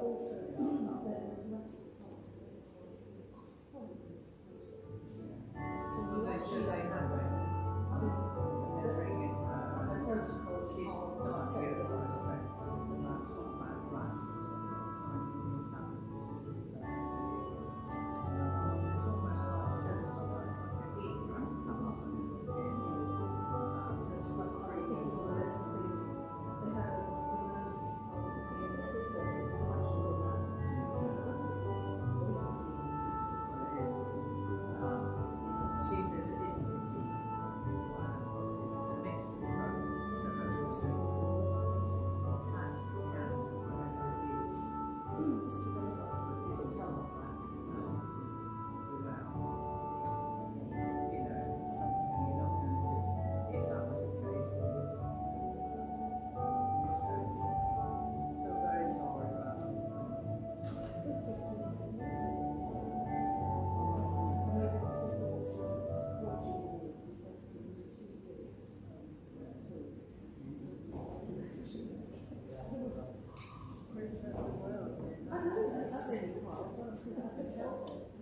also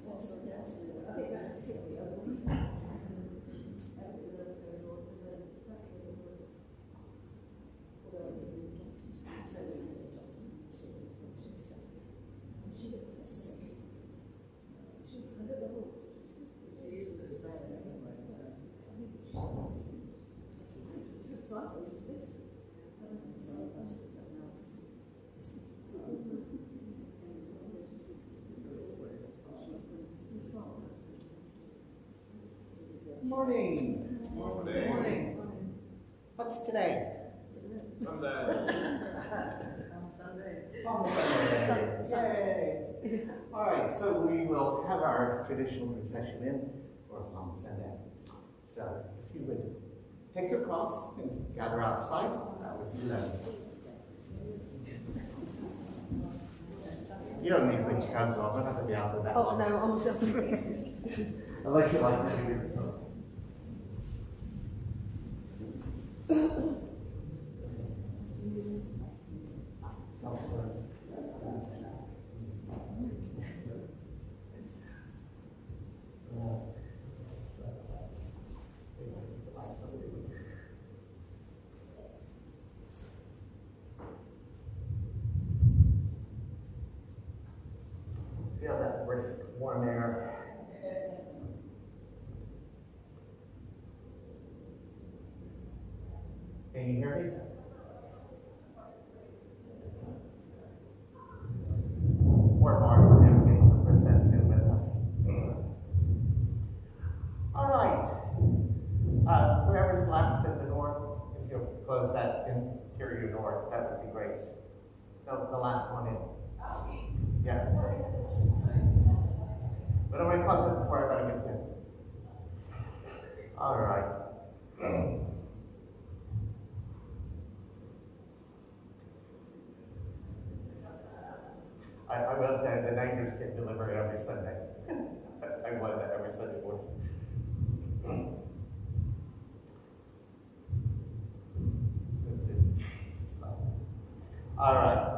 但是现在是这边写的，我们这边，那边的所以说，他们那边的会比较严重，是的。Morning. Morning. Morning. What's today? Sunday. On Sunday. Oh, Sunday. Yay. All right, so we will have our traditional procession in for Palm Sunday. So if you would take your cross and gather outside, that would be lovely. You don't need which comes on, we're not going to be out of that Oh, long. no, I'm sorry. Unless you like to. Oh, sorry. Feel that brisk, warm air. Can you hear me? Or Mark never gets the process in with us. All right. Uh, whoever's last in the north, if you'll close that interior door, that would be great. No, the last one in. Yeah. But I'm going to close it before I everybody gets in. All right. I, I will tell the neighbors get delivery every Sunday. I want that every Sunday morning. All right.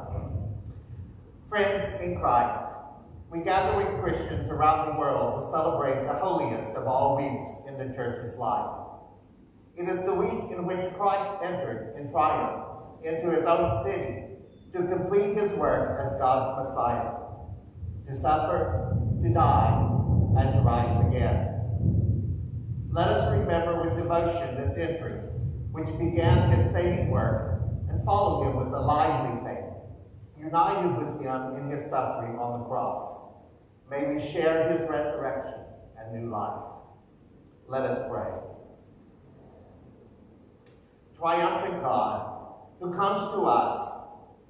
Friends in Christ, we gather with Christians around the world to celebrate the holiest of all weeks in the church's life. It is the week in which Christ entered in triumph into his own city to complete his work as God's Messiah, to suffer, to die, and to rise again. Let us remember with devotion this entry, which began his saving work, and follow him with a lively faith, united with him in his suffering on the cross. May we share his resurrection and new life. Let us pray. Triumphant God, who comes to us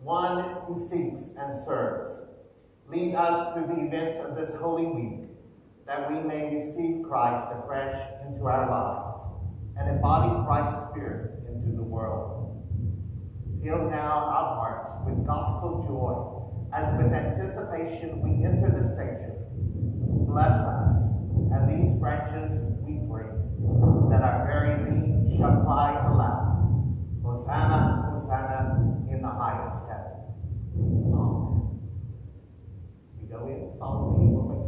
one who seeks and serves. Lead us through the events of this holy week, that we may receive Christ afresh into our lives and embody Christ's Spirit into the world. Fill now our hearts with gospel joy, as with anticipation we enter the sanctuary. Bless us, and these branches we bring, that our very being shall cry aloud. Hosanna, Hosanna in the highest heaven. Amen. We go in following what we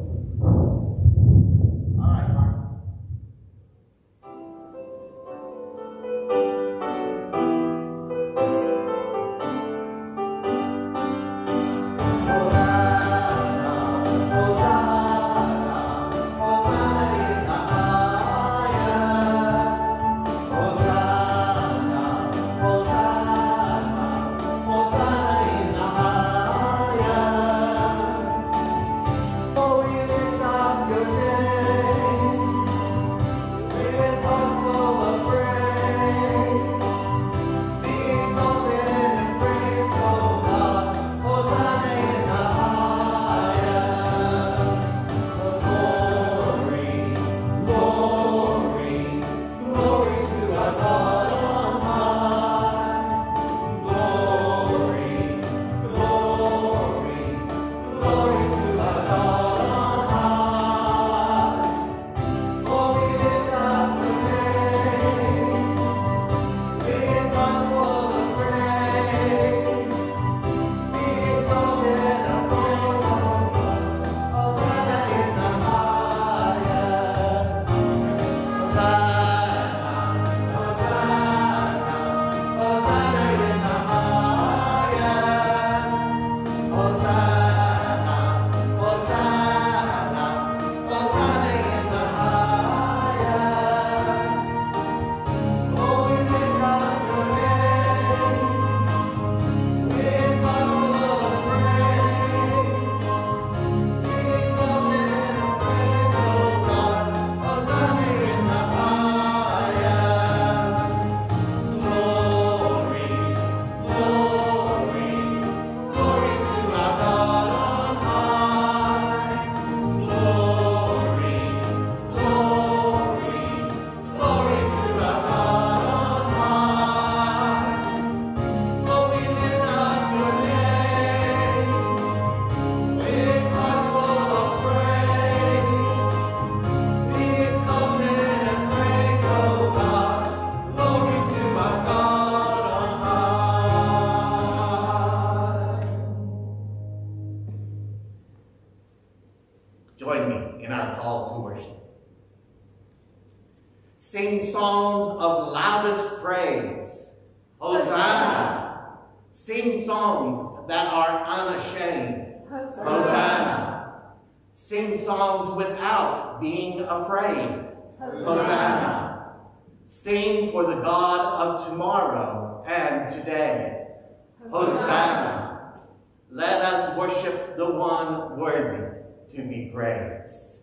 the one worthy to be praised.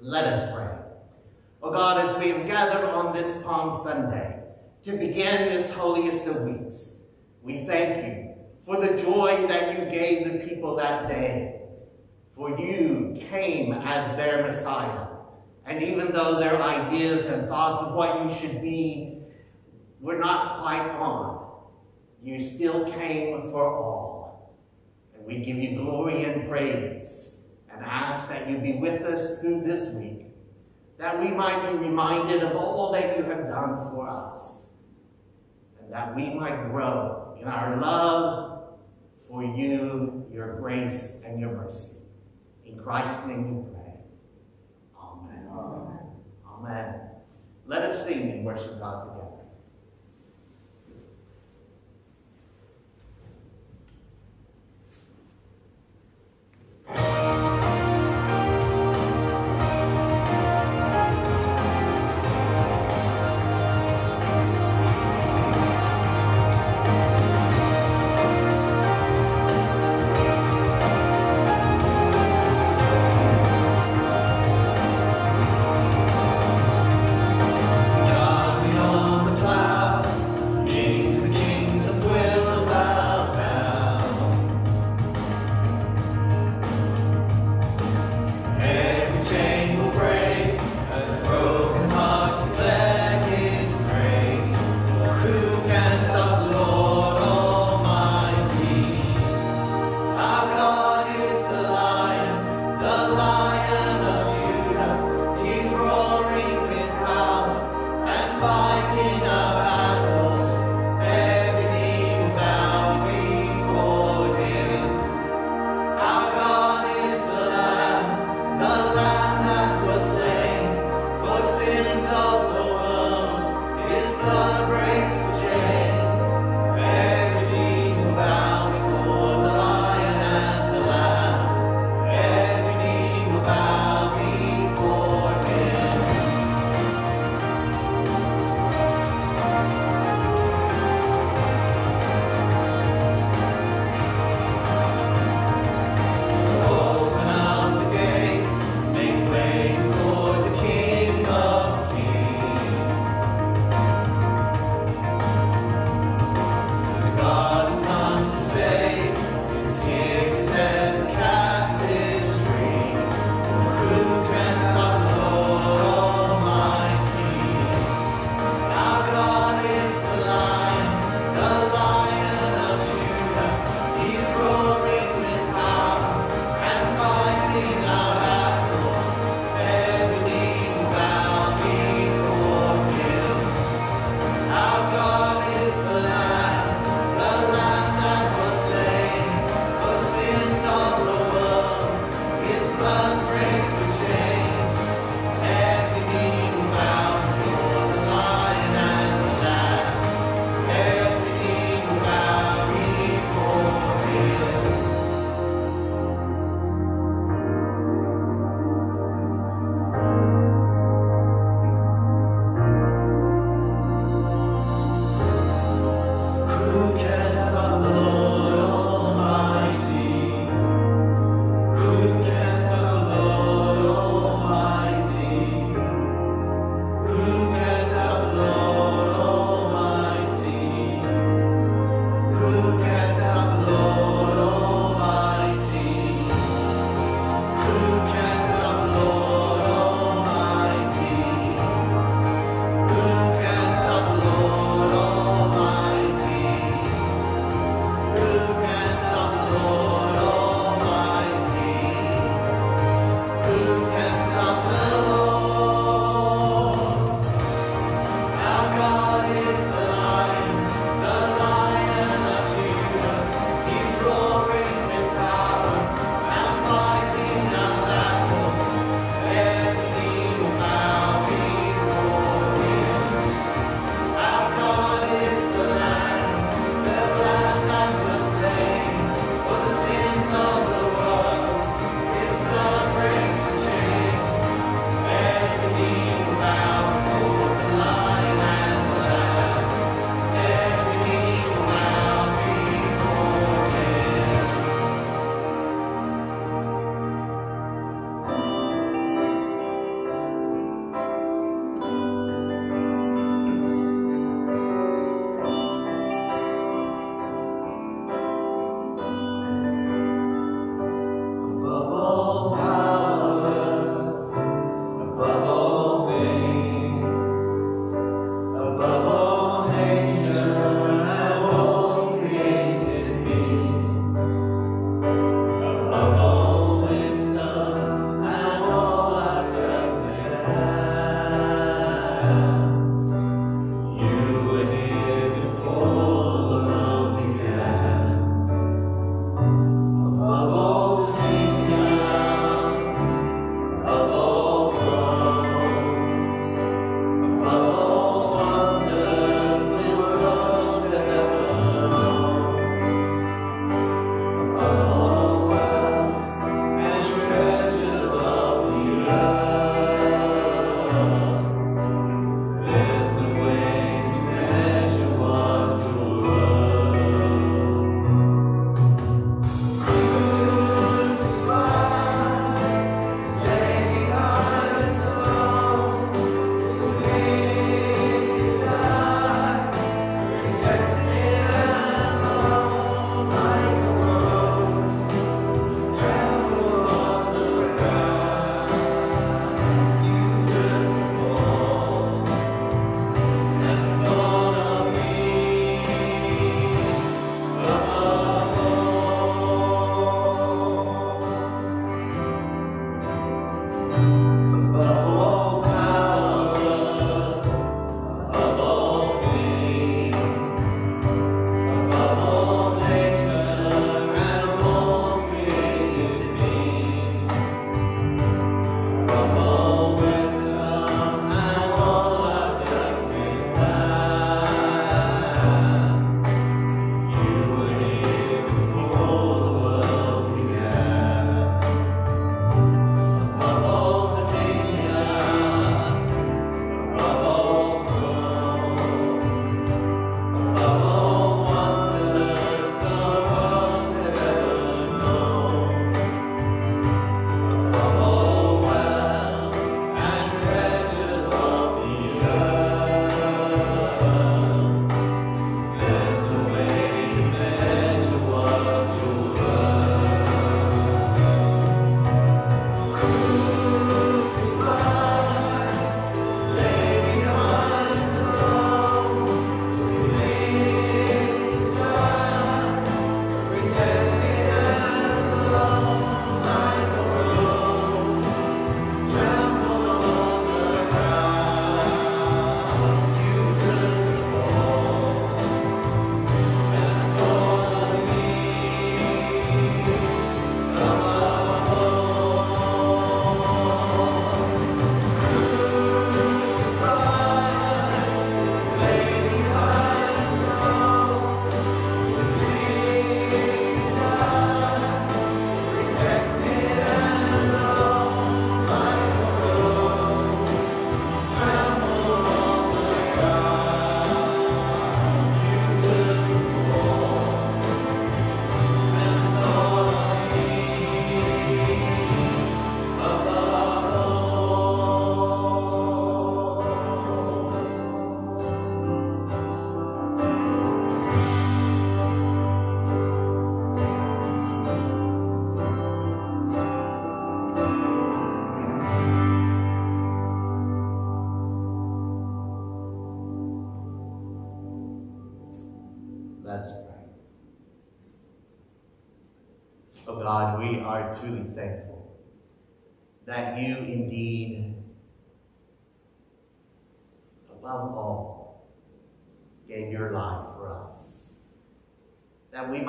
Let us pray. Oh God, as we have gathered on this Palm Sunday to begin this holiest of weeks, we thank you for the joy that you gave the people that day. For you came as their Messiah. And even though their ideas and thoughts of what you should be were not quite on, you still came for all. We give you glory and praise and ask that you be with us through this week that we might be reminded of all that you have done for us, and that we might grow in our love for you, your grace, and your mercy. In Christ's name we pray. Amen. Amen. Amen. Let us sing and worship God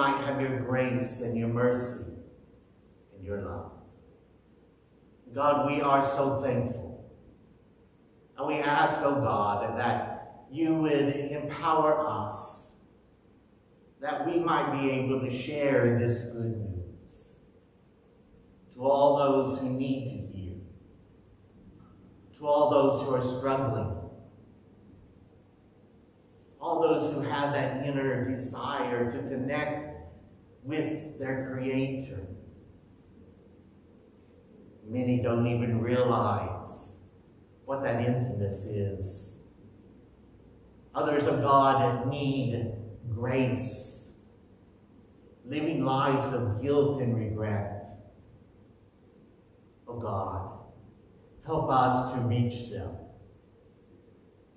Might have your grace and your mercy and your love. God, we are so thankful. And we ask, oh God, that you would empower us, that we might be able to share this good news to all those who need to hear, to all those who are struggling, all those who have that inner desire to connect with their Creator. Many don't even realize what that intimacy is. Others of God need grace, living lives of guilt and regret. Oh God, help us to reach them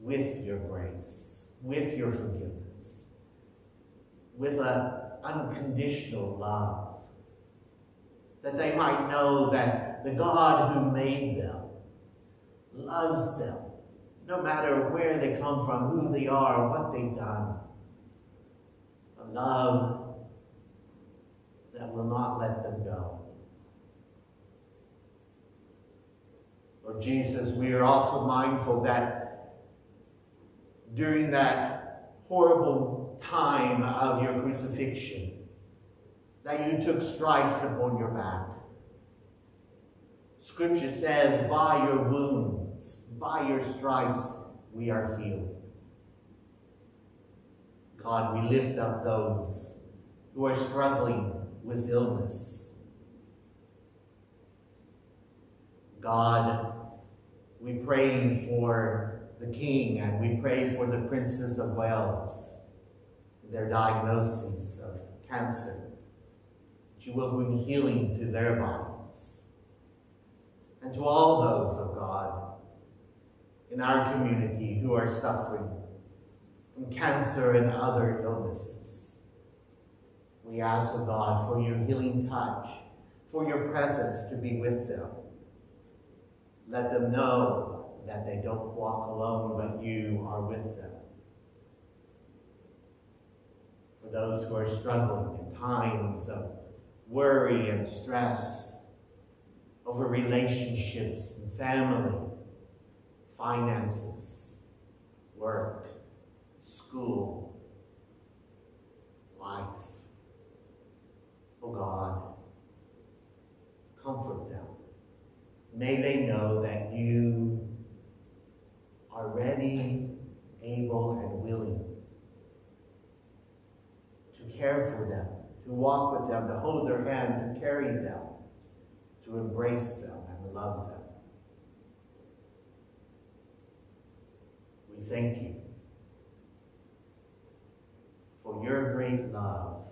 with your grace, with your forgiveness, with an unconditional love, that they might know that the God who made them loves them, no matter where they come from, who they are, what they've done. A love that will not let them go. Lord Jesus, we are also mindful that during that horrible time of your crucifixion, that you took stripes upon your back. Scripture says, by your wounds, by your stripes, we are healed. God, we lift up those who are struggling with illness. God, we pray for the King and we pray for the Princess of Wales, their diagnosis of cancer. that You will bring healing to their bodies. And to all those, of oh God, in our community who are suffering from cancer and other illnesses. We ask, O oh God, for your healing touch, for your presence to be with them. Let them know that they don't walk alone, but you are with them. For those who are struggling in times of worry and stress over relationships and family, finances, work, school, life. Oh God, comfort them. May they know that you are ready, able, and willing care for them to walk with them, to hold their hand, to carry them, to embrace them and love them. We thank you for your great love,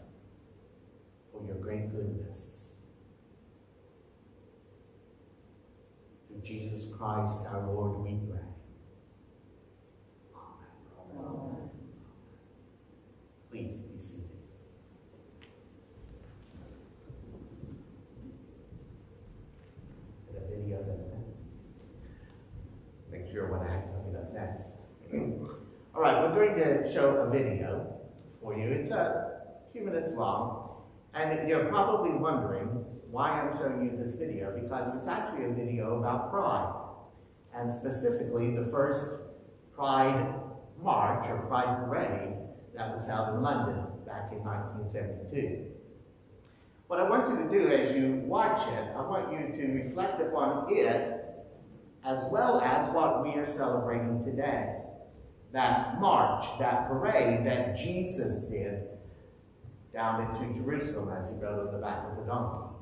for your great goodness. Through Jesus Christ our Lord we pray. Amen. Please be seated. Make sure what I have coming up next. All right, we're going to show a video for you. It's a few minutes long, and you're probably wondering why I'm showing you this video, because it's actually a video about pride, and specifically the first Pride March or Pride Parade that was held in London back in 1972. What I want you to do as you watch it, I want you to reflect upon it as well as what we are celebrating today. That march, that parade that Jesus did down into Jerusalem as he rode on the back of the donkey.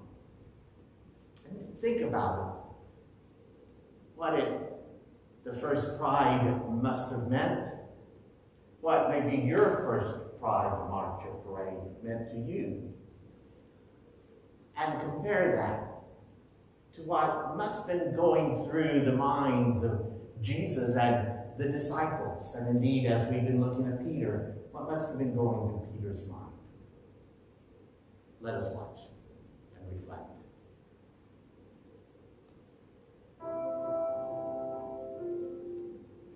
And think about it. What it, the first pride must have meant. What maybe your first pride march or parade meant to you and compare that to what must have been going through the minds of Jesus and the disciples, and indeed, as we've been looking at Peter, what must have been going through Peter's mind. Let us watch and reflect.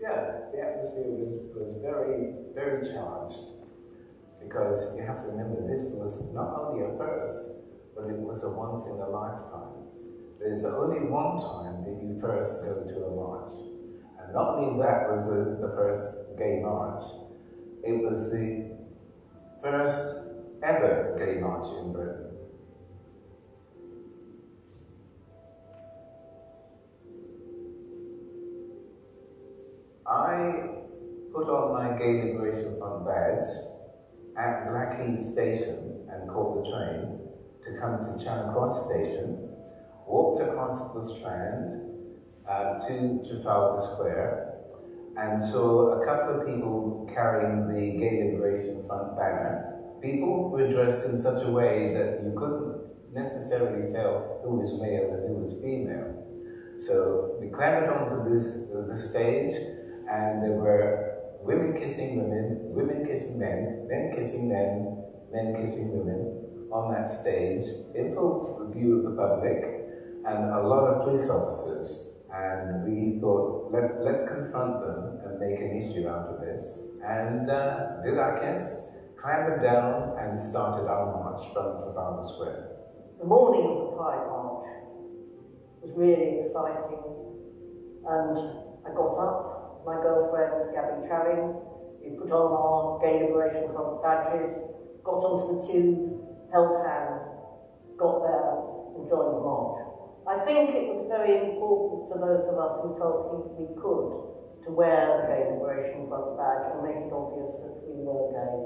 Yeah, the atmosphere was, was very, very charged because you have to remember this was not only a first but it was a once in a lifetime. There's only one time that you first go to a march. And not only that was the, the first gay march, it was the first ever gay march in Britain. I put on my Gay Liberation Front badge at Blackheath Station and caught the train to come to Charing Cross Station, walked across the Strand uh, to Trafalgar Square, and saw a couple of people carrying the Gay Liberation Front banner. People were dressed in such a way that you couldn't necessarily tell who was male and who was female. So we clambered onto this the stage, and there were women kissing women, women kissing men, men kissing men, men kissing women on that stage in of the public, and a lot of police officers and we thought, let, let's confront them and make an issue out of this. And uh, did our clambered down and started our march from Trafalgar Square. The morning of the Pride March was really exciting. And I got up, my girlfriend Gabby Charing, we put on our Gay Liberation Front badges, got onto the tube, held hands, got there and joined the march. I think it was very important for those of us who felt we could to wear the Gay Liberation Front badge and make it obvious that we were gay.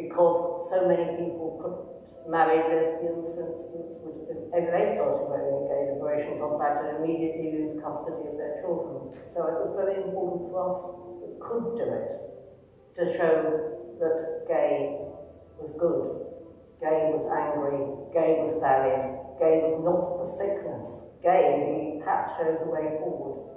Because so many people could marry lesbians, for instance, would, if they started wearing Gay Liberation Front badge and immediately lose custody of their children. So it was very important for us that could do it to show that gay was good, gay was angry, gay was valid, Gay was not a sickness. Gay, the hat showed the way forward.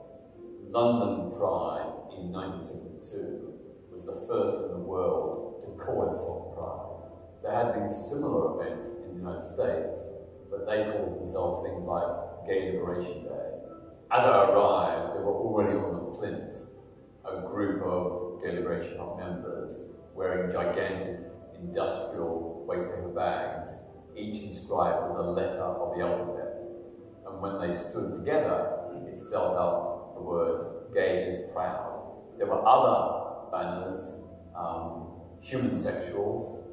London Pride in 1972 was the first in the world to call itself Pride. There had been similar events in the United States, but they called themselves things like Gay Liberation Day. As I arrived, they were already on the plinth a group of Gay Liberation Front members wearing gigantic industrial wastepaper bags each inscribed with a letter of the alphabet. And when they stood together, it spelled out the words, gay is proud. There were other banners, um, human sexuals,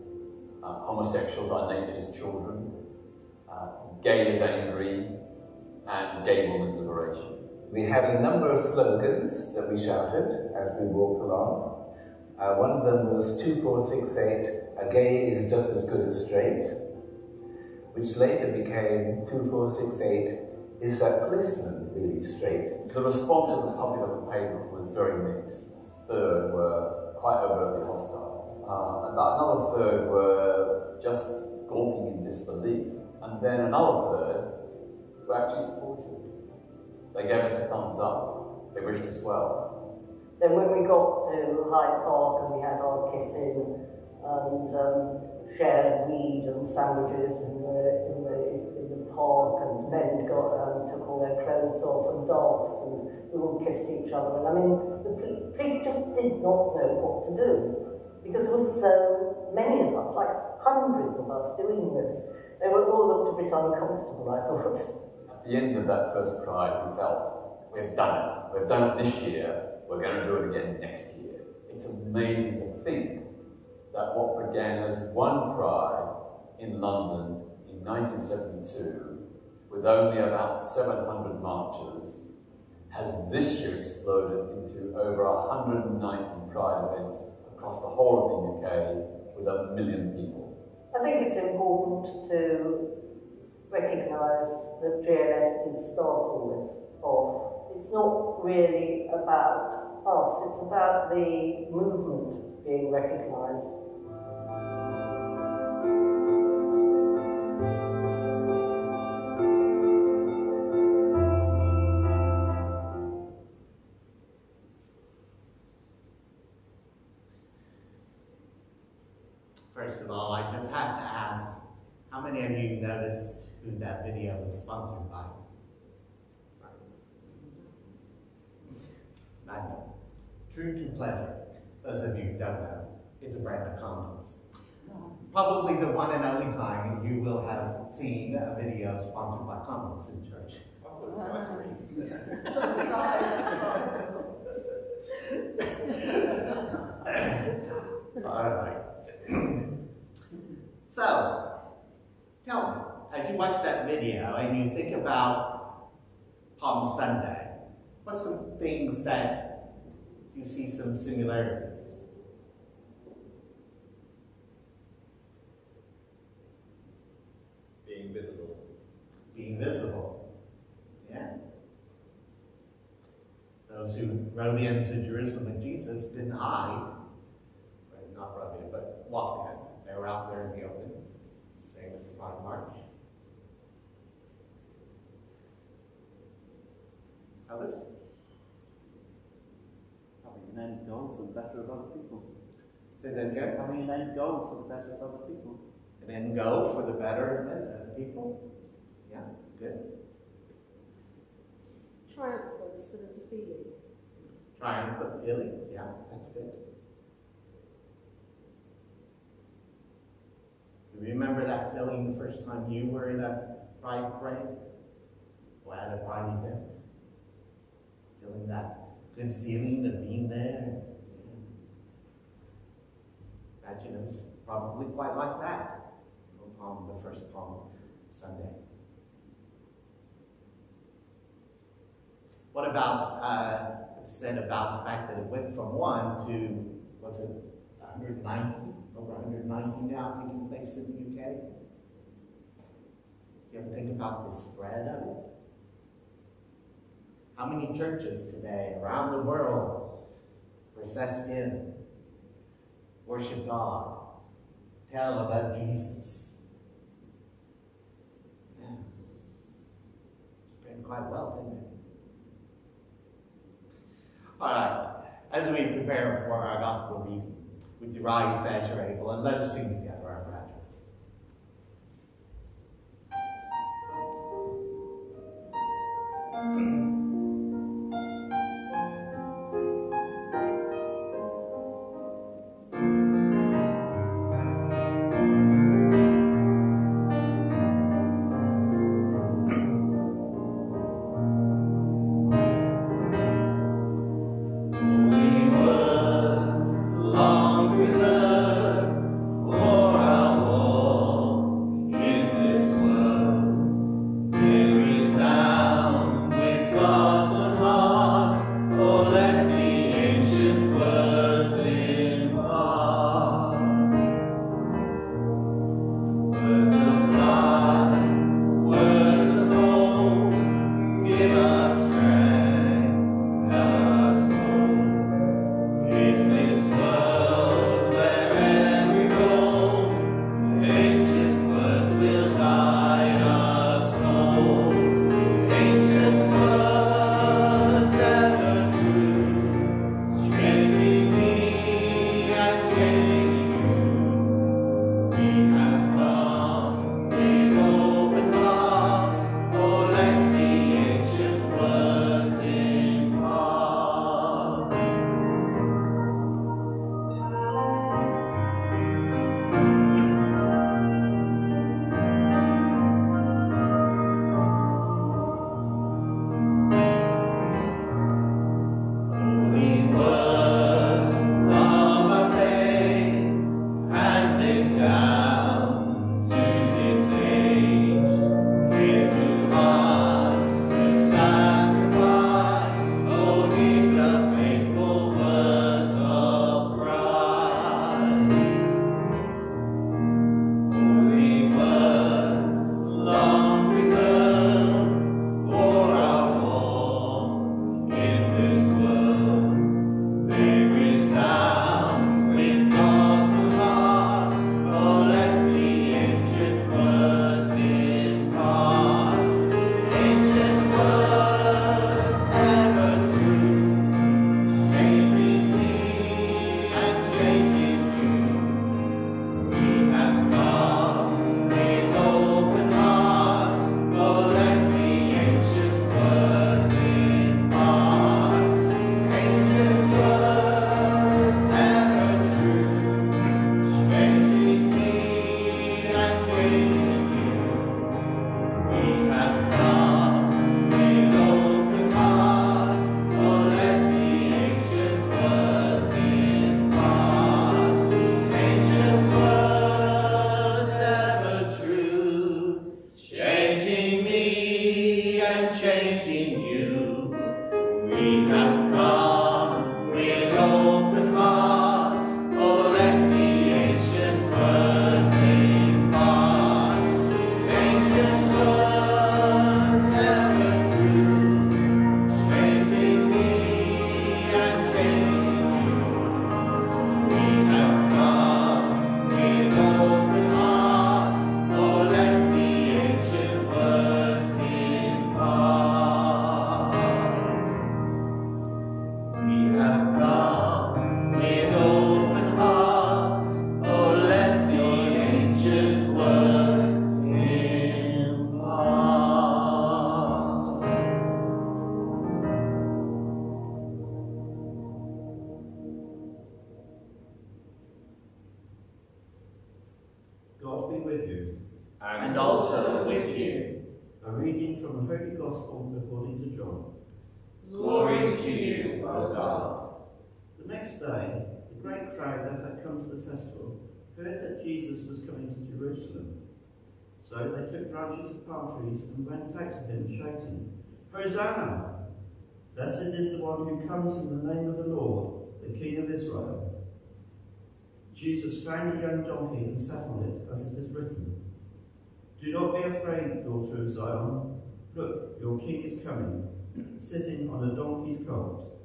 uh, homosexuals are nature's children, uh, gay is angry, and gay woman's liberation. We had a number of slogans that we shouted as we walked along. Uh, one of them was 2468, a gay is just as good as straight which later became 2468, is that policeman really straight? The response of the public on the pavement was very mixed. Third were quite overtly hostile. Uh, about another third were just gawping in disbelief. And then another third were actually supportive. They gave us a thumbs up. They wished us well. Then when we got to Hyde Park and we had our kissing and um, shared weed and sandwiches in the, in the, in the park and men got, um, took all their clothes off and danced and we all kissed each other. And I mean, the police just did not know what to do because there were so many of us, like hundreds of us doing this. They were all looked a bit uncomfortable, I thought. At the end of that first Pride, we felt, we've done it. We've done it this year, we're going to do it again next year. It's amazing to think that what began as one pride in London in 1972, with only about 700 marchers, has this year exploded into over 190 pride events across the whole of the UK with a million people. I think it's important to recognise that GLF did start all this off. It's not really about us, it's about the movement being recognised. First of all, I just have to ask, how many of you noticed who that video was sponsored by. True to pleasure. Those of you who don't know, it's a brand of condoms. Probably the one and only time you will have seen a video sponsored by condoms in church. I. All right. so, tell me, as you watch that video and you think about Palm Sunday, what's some things that you see some similarities? Being visible. Being visible. Yeah. Those who rode into Jerusalem with Jesus didn't hide. Right, not rode in, but walked in. They were out there in the open. Same with the Pride March. Others? Having an end goal for the better of other people. Say that again. Having an end goal for the better of other people. And then go for the better of people. Yeah, good. Triumphant, but as a feeling. Triumphant feeling. Yeah, that's good. Do you remember that feeling the first time you were in a pride parade? Or at a pride event? Feeling that good feeling of being there? Imagine it was probably quite like that on the first Palm Sunday. What about, uh, said about the fact that it went from one to, was it 190, over 190 now taking place in the UK? You ever think about the spread of it? How many churches today around the world process in, worship God, tell about Jesus? Yeah. It's been quite well, didn't it? All right, as we prepare for our gospel reading, would you rise as you're able and let us sing together out shouting, Hosanna! Blessed is the one who comes in the name of the Lord, the King of Israel. Jesus found a young donkey and sat on it, as it is written, Do not be afraid, daughter of Zion. Look, your king is coming, sitting on a donkey's colt.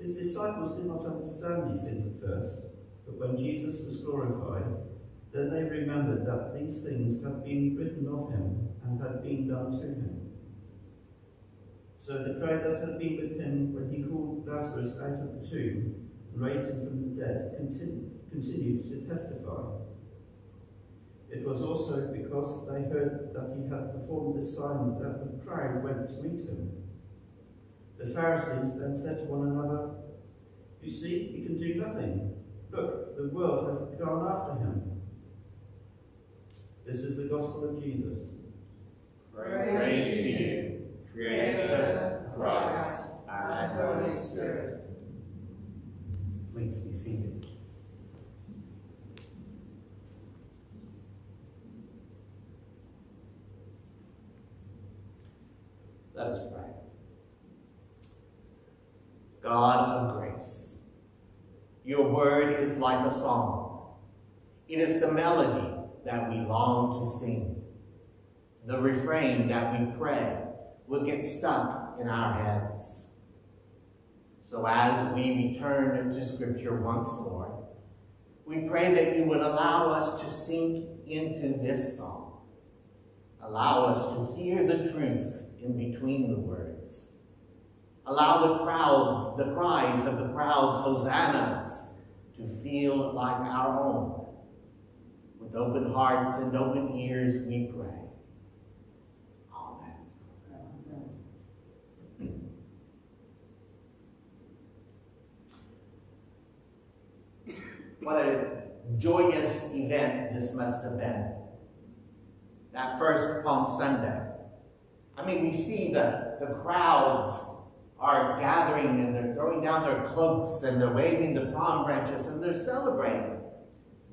His disciples did not understand these things at first, but when Jesus was glorified, then they remembered that these things had been written of him and had been done to him. So the crowd that had been with him when he called Lazarus out of the tomb and raised him from the dead continu- continued to testify. It was also because they heard that he had performed this sign that the crowd went to meet him. The Pharisees then said to one another, You see, he can do nothing. Look, the world has gone after him. This is the gospel of Jesus. Praise Praise to you, Creator, Christ, and Holy Spirit. Please be seated. Let us pray. God of grace, your word is like a song. It is the melody that we long to sing. The refrain that we pray will get stuck in our heads. So as we return to Scripture once more, we pray that you would allow us to sink into this song. Allow us to hear the truth in between the words. Allow the crowd, the cries of the crowd's hosannas to feel like our own. With open hearts and open ears we pray. Amen. What a joyous event this must have been. That first Palm Sunday. I mean, we see the, the crowds are gathering and they're throwing down their cloaks and they're waving the palm branches and they're celebrating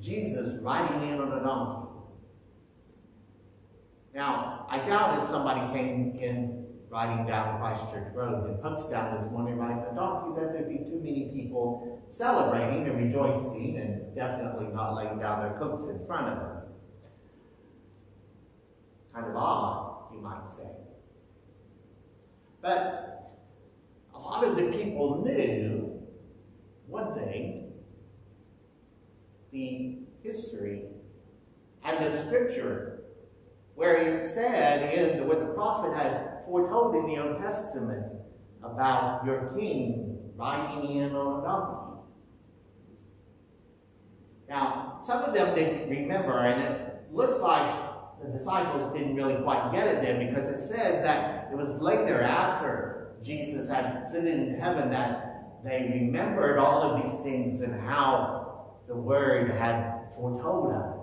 Jesus riding in on a donkey. Now, I doubt if somebody came in riding down Christchurch Road in Pokesdown this morning riding a donkey that there'd be too many people celebrating and rejoicing and definitely not laying down their coats in front of them. Kind of odd, you might say. But a lot of the people knew one thing, the history and the scripture, where it said in the what the prophet had foretold in the Old Testament about your king riding in on a donkey. Now, some of them didn't remember, and it looks like the disciples didn't really quite get it then because it says that it was later after Jesus had ascended into heaven that they remembered all of these things and how the word had foretold of it.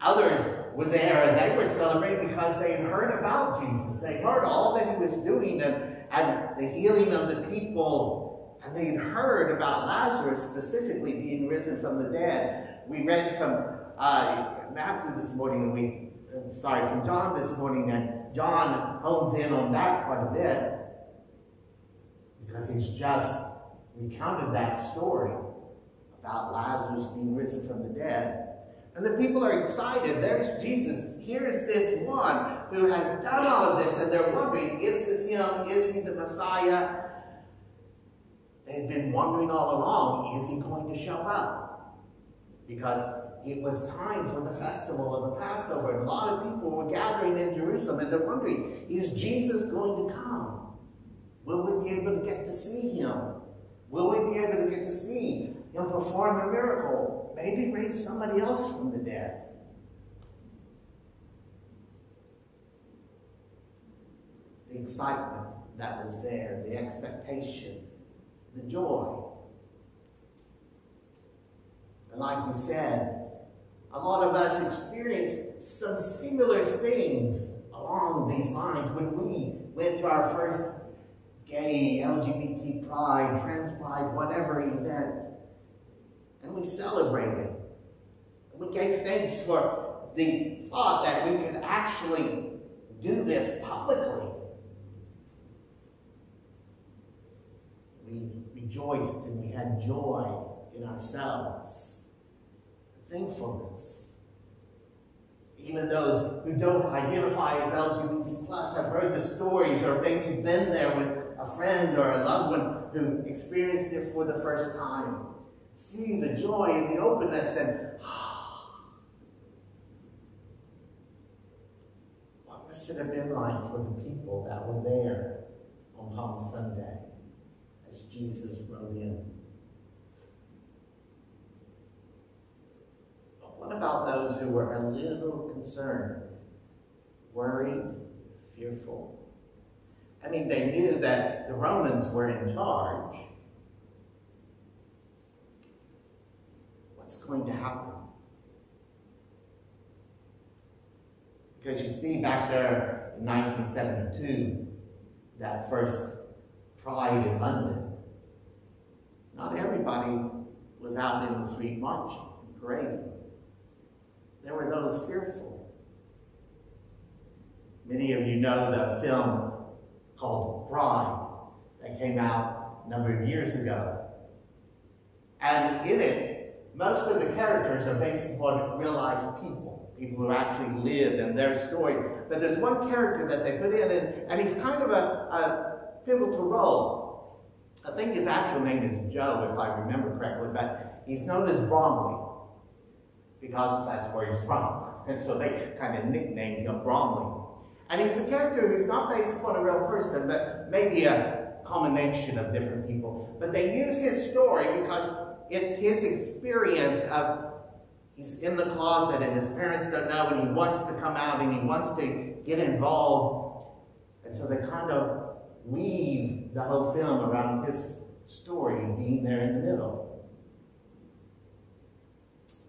Others were there and they were celebrating because they had heard about Jesus. They heard all that he was doing and, and the healing of the people. And they had heard about Lazarus specifically being risen from the dead. We read from uh, Matthew this morning we uh, sorry, from John this morning, and John hones in on that quite a bit because he's just recounted that story about Lazarus being risen from the dead. And the people are excited. There's Jesus. Here is this one who has done all of this, and they're wondering, is this him? Is he the Messiah? They've been wondering all along, is he going to show up? Because it was time for the festival of the Passover, and a lot of people were gathering in Jerusalem, and they're wondering, is Jesus going to come? Will we be able to get to see him? Will we be able to get to see him perform a miracle? Maybe raise somebody else from the dead? The excitement that was there, the expectation, the joy. And like we said, a lot of us experienced some similar things along these lines when we went to our first gay, LGBT pride, trans pride, whatever event. And we celebrated. We gave thanks for the thought that we could actually do this publicly. We rejoiced and we had joy in ourselves, thankfulness. Even those who don't identify as LGBT plus have heard the stories or maybe been there with a friend or a loved one who experienced it for the first time. See the joy and the openness and what must it have been like for the people that were there on Palm Sunday as Jesus rode in? But what about those who were a little concerned, worried, fearful? I mean, they knew that the Romans were in charge. What's going to happen? Because you see back there in 1972, that first Pride in London, not everybody was out in the street marching, parading. There were those fearful. Many of you know the film called Pride that came out a number of years ago. And in it, most of the characters are based upon real life people, people who actually lived and their story. But there's one character that they put in, and, and he's kind of a, a pivotal role. I think his actual name is Joe, if I remember correctly, but he's known as Bromley because that's where he's from. And so they kind of nicknamed him Bromley. And he's a character who's not based upon a real person, but maybe a combination of different people. But they use his story because it's his experience of he's in the closet and his parents don't know and he wants to come out and he wants to get involved. And so they kind of weave the whole film around his story being there in the middle.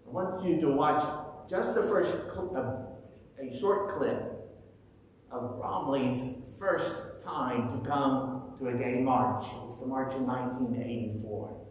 I want you to watch just the first, a short clip of Bromley's first time to come to a gay march. It was the march in 1984.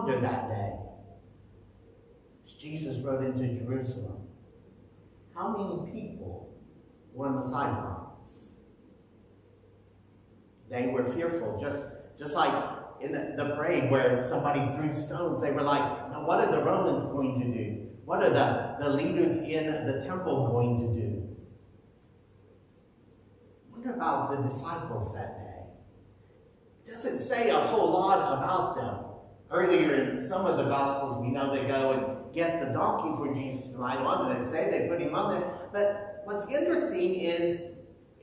Wonder that day, as Jesus rode into Jerusalem, how many people were on the sidelines? They were fearful, just, just like in the, the parade where somebody threw stones. They were like, now what are the Romans going to do? What are the, the leaders in the temple going to do? Wonder about the disciples that day. It doesn't say a whole lot about them. Earlier in some of the Gospels, we know they go and get the donkey for Jesus to ride on, and they say they put him on there. But what's interesting is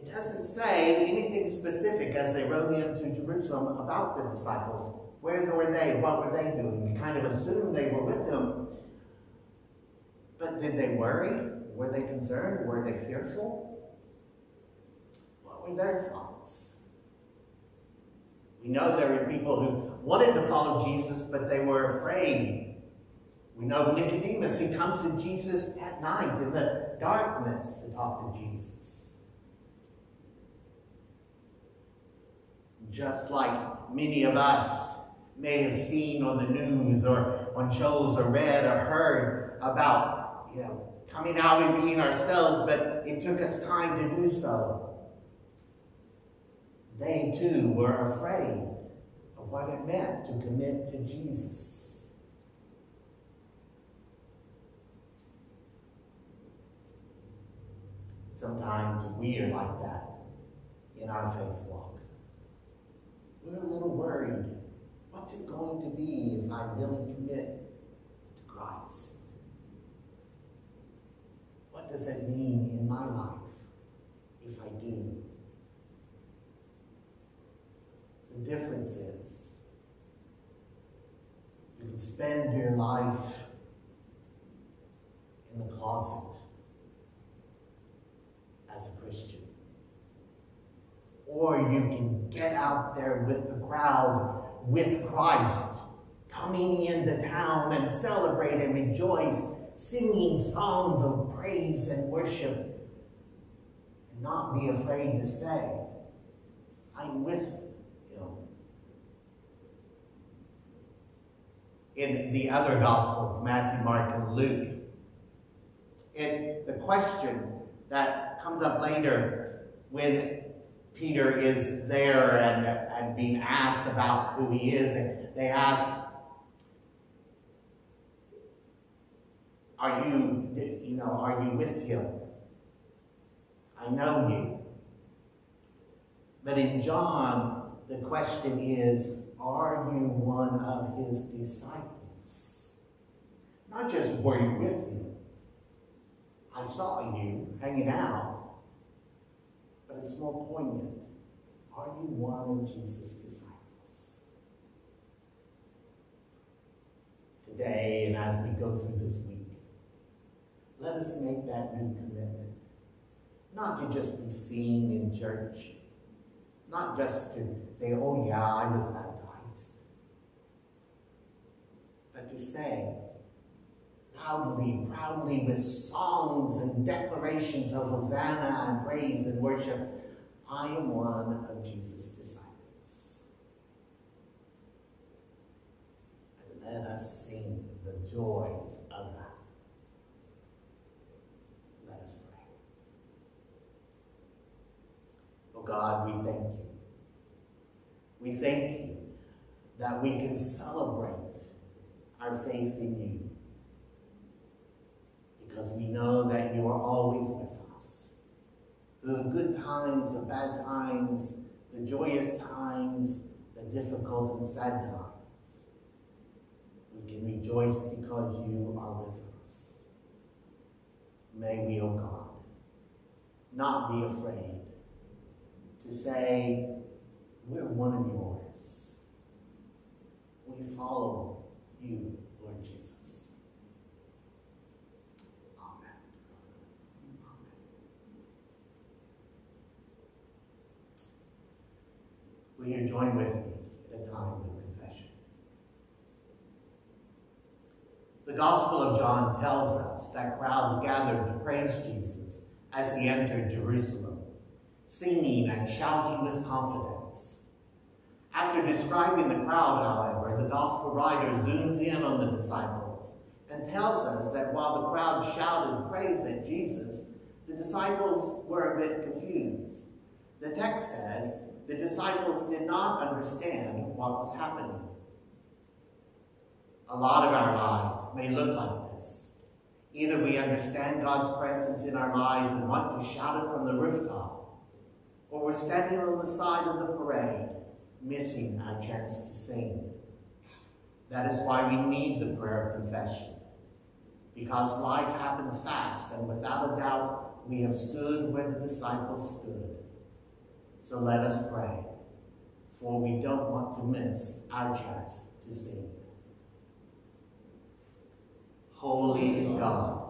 it doesn't say anything specific as they rode into Jerusalem about the disciples. Where were they? What were they doing? We kind of assume they were with him. But did they worry? Were they concerned? Were they fearful? What were their thoughts? We know there were people who wanted to follow Jesus, but they were afraid. We know Nicodemus, he comes to Jesus at night in the darkness to talk to Jesus. Just like many of us may have seen on the news or on shows or read or heard about, you know, coming out and being ourselves, but it took us time to do so. They too were afraid what it meant to commit to Jesus. Sometimes we are like that in our faith walk. We're a little worried. What's it going to be if I really commit to Christ? What does that mean in my life if I do? The difference is can spend your life in the closet as a Christian. Or you can get out there with the crowd, with Christ, coming into town and celebrate and rejoice, singing songs of praise and worship, and not be afraid to say, I'm with him. In the other Gospels, Matthew, Mark, and Luke, and the question that comes up later when Peter is there and, and being asked about who he is, and they ask, Are you, you know, are you with him? I know you. But in John, the question is, are you one of his disciples? Not just were you with him. I saw you hanging out. But it's more poignant. Are you one of Jesus' disciples? Today, and as we go through this week, let us make that new commitment. Not to just be seen in church. Not just to say, oh yeah, I was baptized. But to say, loudly, proudly, with songs and declarations of Hosanna and praise and worship, I am one of Jesus' disciples. And let us sing the joys of that. Let us pray. Oh God, we thank you. We thank you that we can celebrate our faith in you because we know that you are always with us. The good times, the bad times, the joyous times, the difficult and sad times. We can rejoice because you are with us. may we, O God, not be afraid to say, we're one of yours. We follow you, Lord Jesus. Amen. Amen. Will you join with me at a time of confession? The Gospel of John tells us that crowds gathered to praise Jesus as he entered Jerusalem, singing and shouting with confidence. After describing the crowd, however, the Gospel writer zooms in on the disciples and tells us that while the crowd shouted praise at Jesus, the disciples were a bit confused. The text says the disciples did not understand what was happening. A lot of our lives may look like this. Either we understand God's presence in our lives and want to shout it from the rooftop, or we're standing on the side of the parade, missing our chance to sing. That is why we need the prayer of confession. Because life happens fast, and without a doubt, we have stood where the disciples stood. So let us pray, for we don't want to miss our chance to sing. Holy God,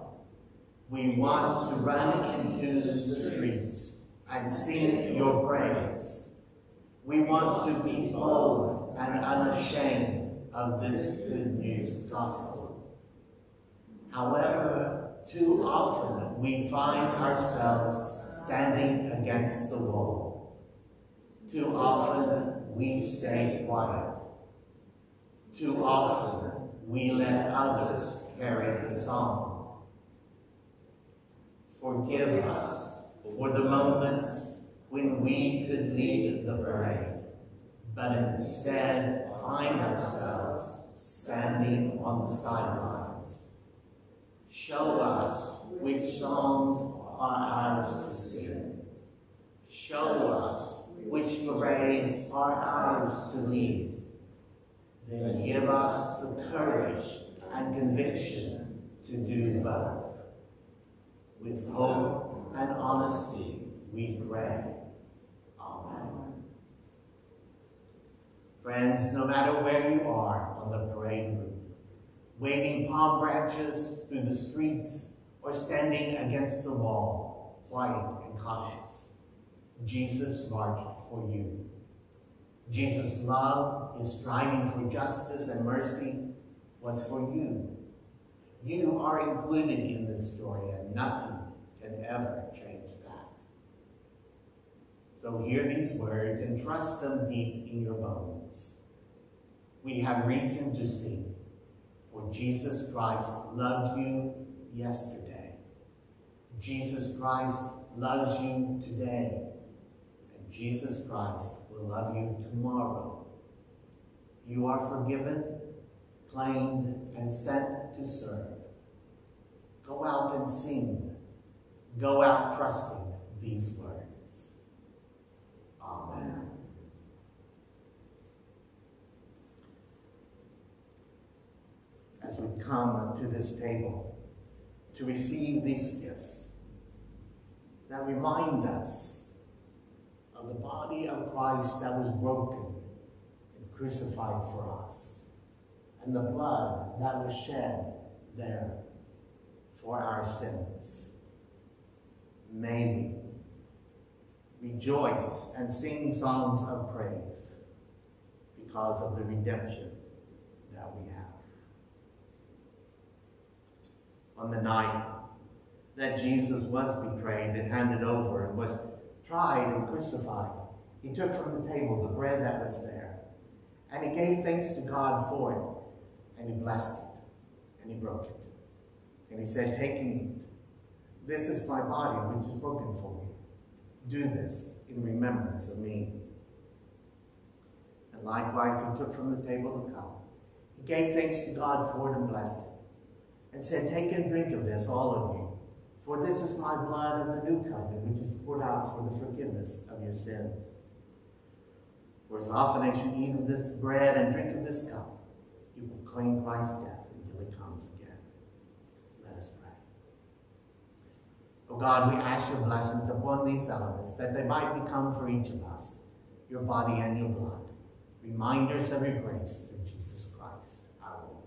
we want to run into the streets and sing your praise. We want to be bold and unashamed of this good news gospel. However, too often we find ourselves standing against the wall. Too often we stay quiet. Too often we let others carry the song. Forgive us for the moments when we could lead the parade, but instead find ourselves standing on the sidelines. Show us which songs are ours to sing. Show us which parades are ours to lead. Then give us the courage and conviction to do both. With hope and honesty, we pray. Friends, no matter where you are on the parade route, waving palm branches through the streets or standing against the wall, quiet and cautious, Jesus marched for you. Jesus' love, his striving for justice and mercy, was for you. You are included in this story, and nothing can ever change. So hear these words and trust them deep in your bones. We have reason to sing, for Jesus Christ loved you yesterday. Jesus Christ loves you today. And Jesus Christ will love you tomorrow. You are forgiven, claimed, and sent to serve. Go out and sing. Go out trusting these words. Amen. As we come to this table to receive these gifts that remind us of the body of Christ that was broken and crucified for us, and the blood that was shed there for our sins. May we rejoice and sing songs of praise because of the redemption that we have. On the night that Jesus was betrayed and handed over and was tried and crucified, he took from the table the bread that was there, and he gave thanks to God for it, and he blessed it, and he broke it. And he said, Take and eat. This is my body, which is broken for you. Do this in remembrance of me. And likewise, he took from the table the cup. He gave thanks to God for it and blessed it, and said, Take and drink of this, all of you. For this is my blood of the new covenant, which is poured out for the forgiveness of your sin. For as often as you eat of this bread and drink of this cup, you proclaim Christ's death until he comes again. Let us pray. Oh God, we ask your blessings upon these elements that they might become for each of us your body and your blood, reminders of your grace through Jesus Christ our Lord.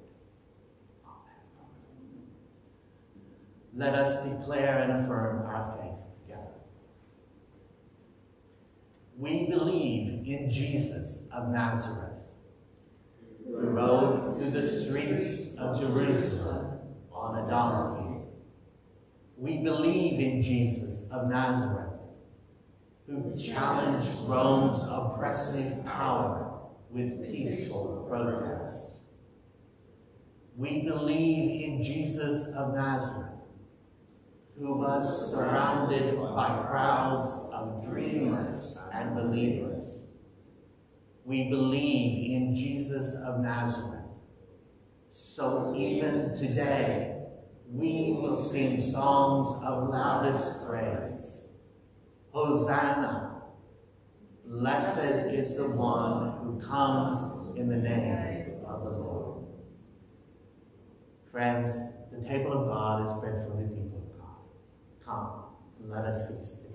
Amen. Let us declare and affirm our faith together. We believe in Jesus of Nazareth, who rode through the streets of Jerusalem on a donkey we believe in Jesus of Nazareth, who challenged Rome's oppressive power with peaceful protest. We believe in Jesus of Nazareth, who was surrounded by crowds of dreamers and believers. We believe in Jesus of Nazareth. So even today, we will sing songs of loudest praise. Hosanna, blessed is the one who comes in the name of the Lord. Friends, the table of God is spread for the. Come, let us feast together.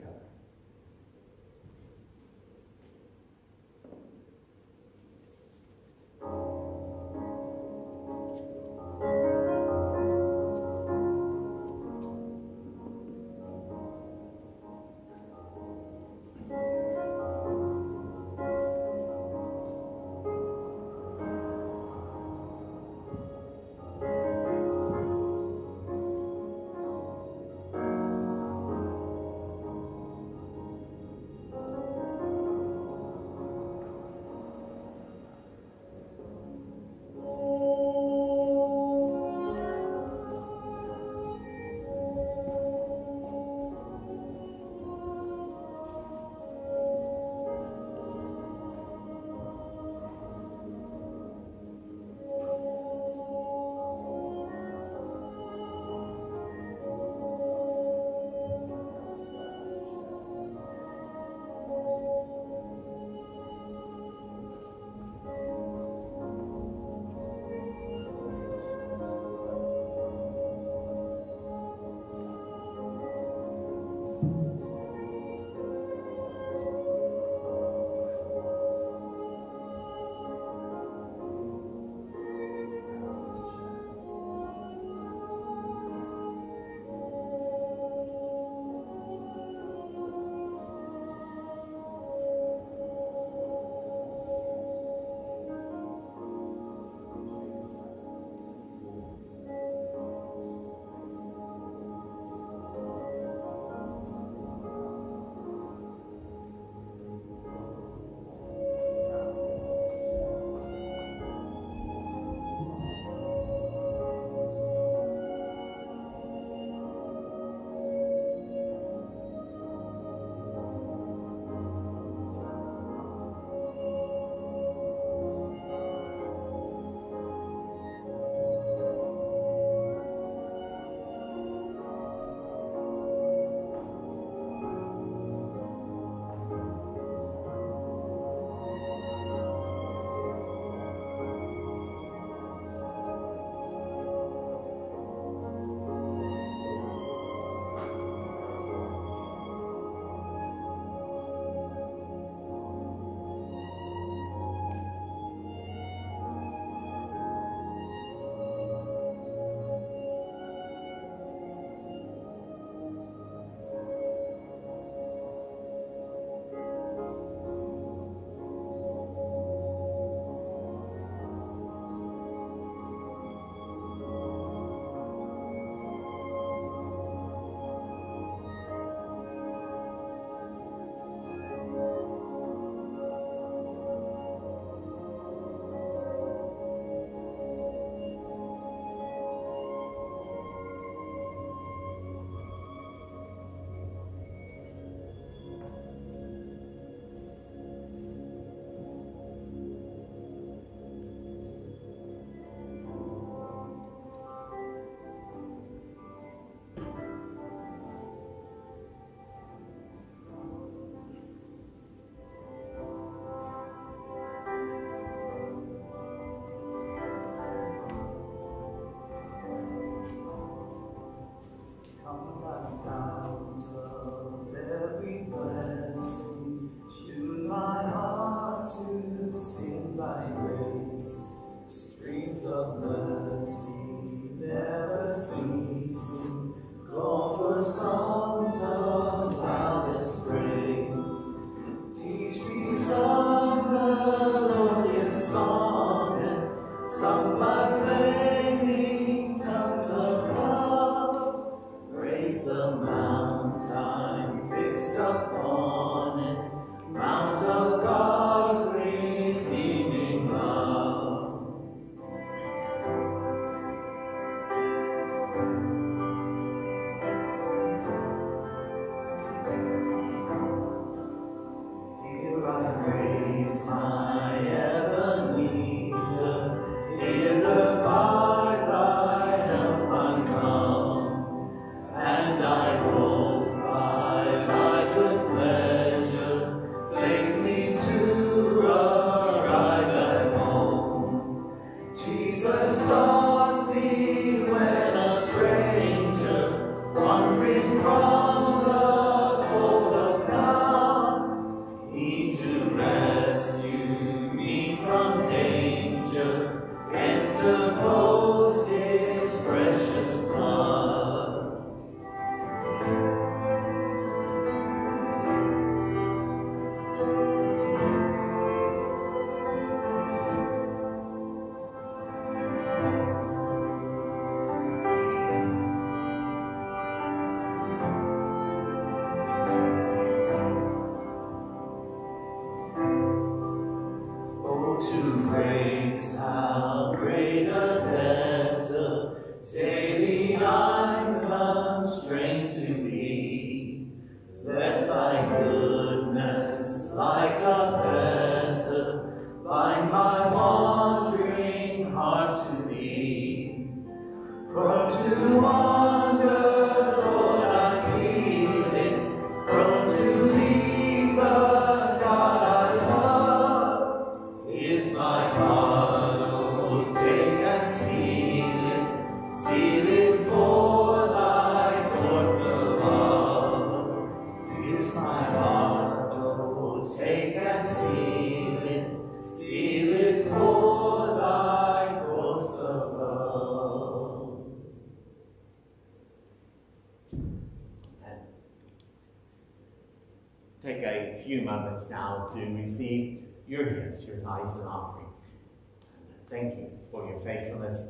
Your faithfulness,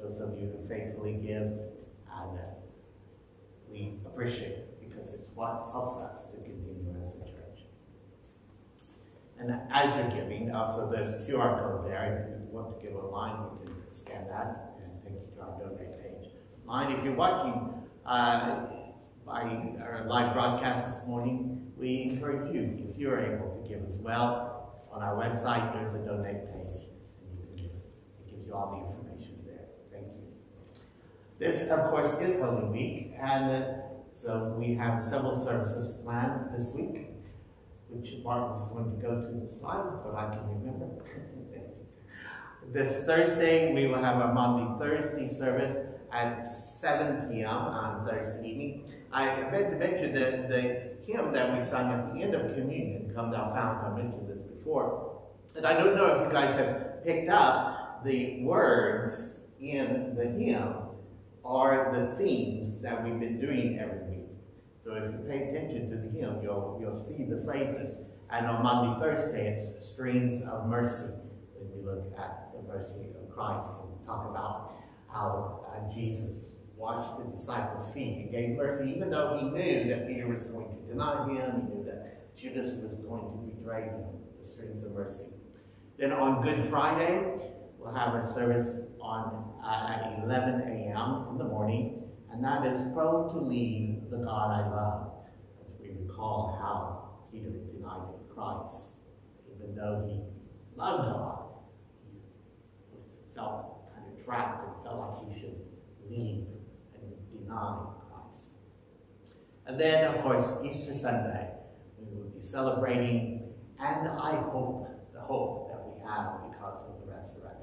those of you who faithfully give, and uh, we appreciate it because it's what helps us to continue as a church. And as you're giving, also there's QR code there. If you want to give online, you can scan that and take you to our donate page. Mine, if you're watching uh, by our live broadcast this morning, we encourage you, if you're able to give as well, on our website there's a donate page. And you can give. It gives you all the information there. Thank you. This, of course, is Holy Week, and uh, so we have several services planned this week, which Mark is going to go to the slide so I can remember. this Thursday, we will have a Maundy Thursday service at 7 p.m. on Thursday evening. I meant to mention that the hymn that we sung at the end of communion, Come Thou Fount, I mentioned this before. And I don't know if you guys have picked up the words in the hymn are the themes that we've been doing every week. So if you pay attention to the hymn, you'll, you'll see the phrases. And on Maundy, Thursday, it's streams of mercy. When we look at the mercy of Christ and talk about how uh, Jesus washed the disciples' feet and gave mercy, even though he knew that Peter was going to deny him, he knew that Judas was going to betray him, the streams of mercy. Then on Good Friday, we'll have a service on uh, at 11 a.m. in the morning, and that is prone to leave the God I love, as we recall how Peter denied Christ, even though he loved God, he felt kind of trapped and felt like he should leave and deny Christ. And then, of course, Easter Sunday, we will be celebrating, and I hope, the hope that we have because of the resurrection.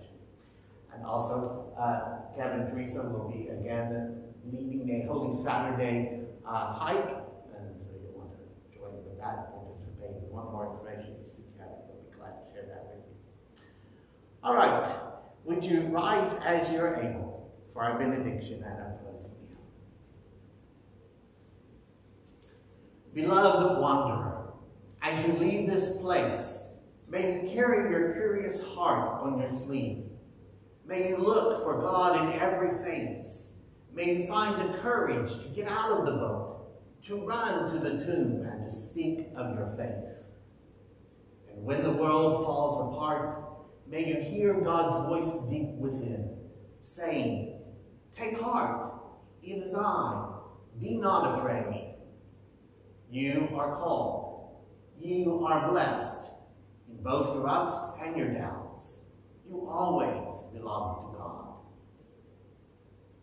And also, uh, Kevin Teresa will be again leading a Holy Saturday uh, hike, and so you want to join with that, participate. If you want more information, you see Kevin, we'll be glad to share that with you. All right, would you rise as you're able for our benediction and our closing meal? Beloved wanderer, as you leave this place, may you carry your curious heart on your sleeve. May you look for God in every face. May you find the courage to get out of the boat, to run to the tomb, and to speak of your faith. And when the world falls apart, may you hear God's voice deep within, saying, Take heart, it is I, be not afraid. You are called, you are blessed, in both your ups and your downs. You always belong to God.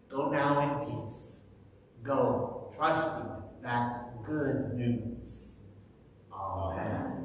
Go now in peace. Go trusting that good news. Amen.